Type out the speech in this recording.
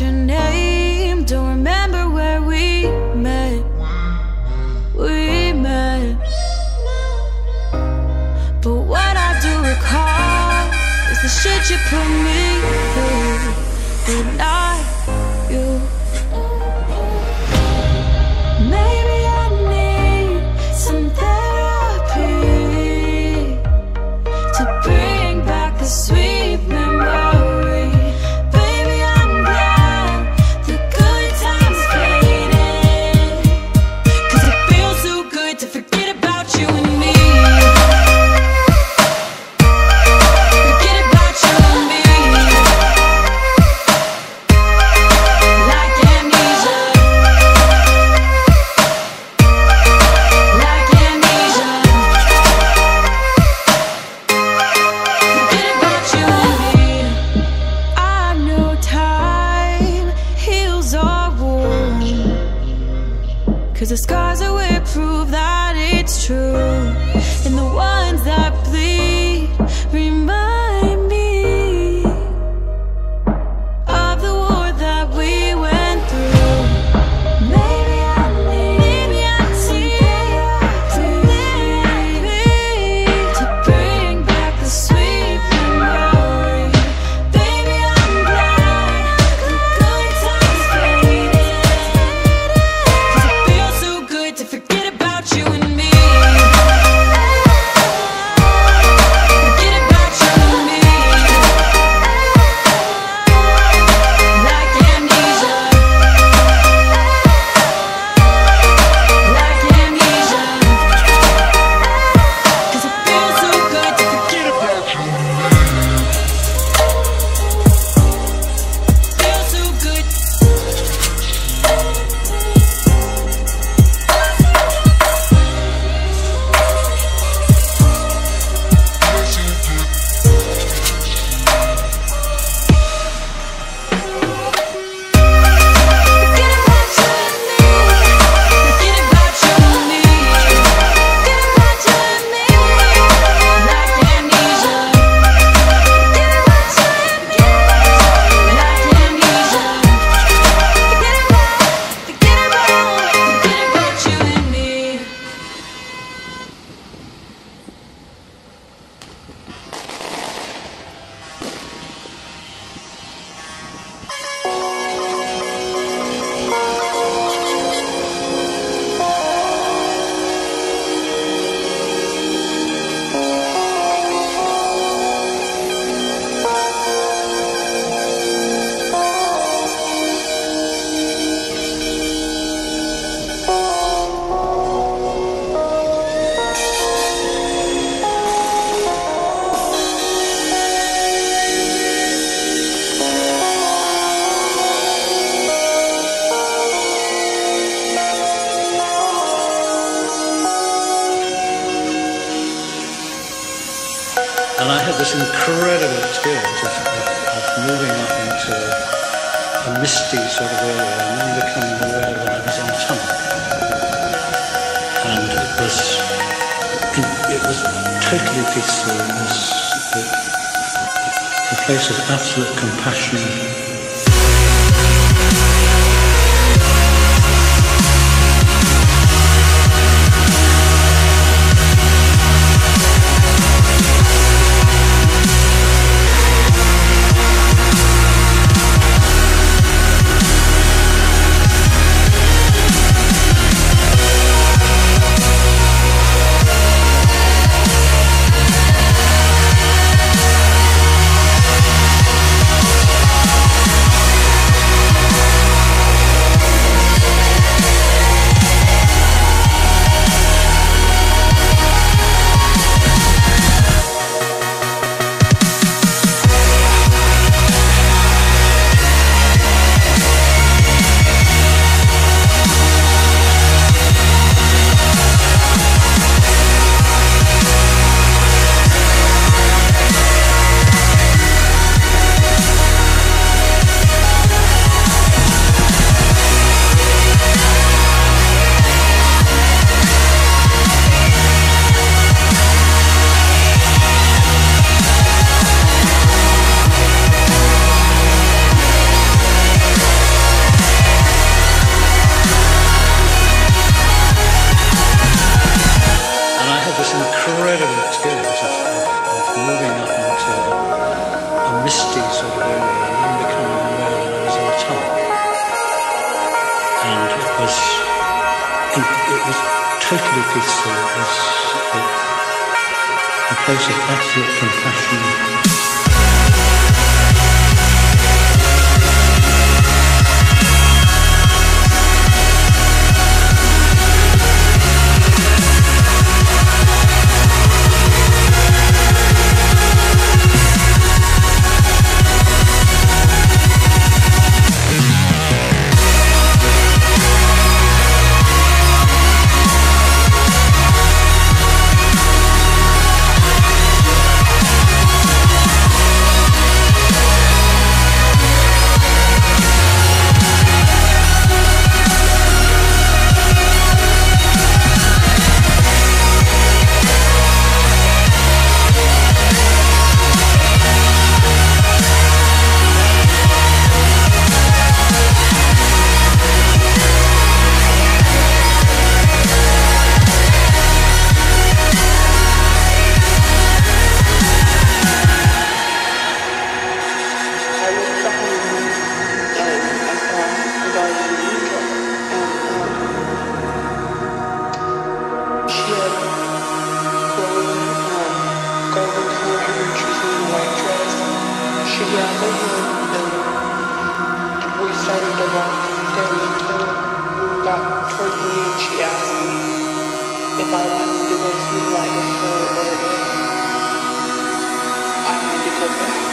your name, don't remember where we met. We met. But what I do recall is the shit you put me through. But not Cause the scars that we prove that it's true. And the ones that bleed remind And I had this incredible experience of, of, of moving up into a misty sort of area and then becoming aware that I was in a tunnel. And it was, it was totally peaceful. It was a, a place of absolute compassion was totally peaceful. It was a, a place of absolute compassion. I wanted to go through life with her or if I had to go back.